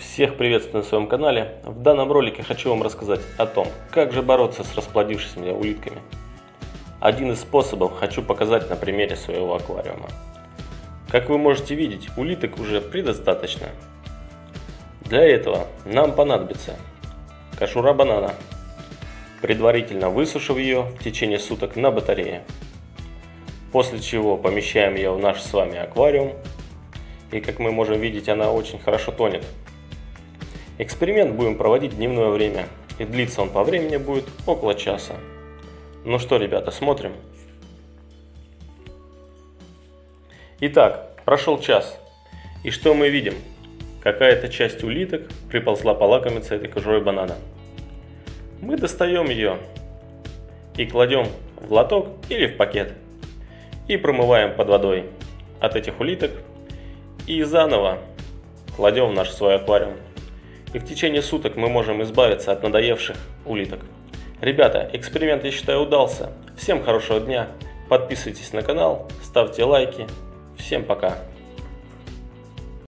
Всех приветствую на своем канале. В данном ролике хочу вам рассказать о том, как же бороться с расплодившимися улитками. Один из способов хочу показать на примере своего аквариума. Как вы можете видеть, улиток уже предостаточно. Для этого нам понадобится кожура банана, предварительно высушив ее в течение суток на батарее. После чего помещаем ее в наш с вами аквариум. И как мы можем видеть, она очень хорошо тонет. Эксперимент будем проводить в дневное время, и длиться он по времени будет около часа. Ну что, ребята, смотрим. Итак, прошел час. И что мы видим? Какая-то часть улиток приползла полакомиться этой кожурой банана. Мы достаем ее и кладем в лоток или в пакет. И промываем под водой от этих улиток. И заново кладем в наш свой аквариум и в течение суток мы можем избавиться от надоевших улиток. Ребята, эксперимент я считаю удался. Всем хорошего дня, подписывайтесь на канал, ставьте лайки. Всем пока.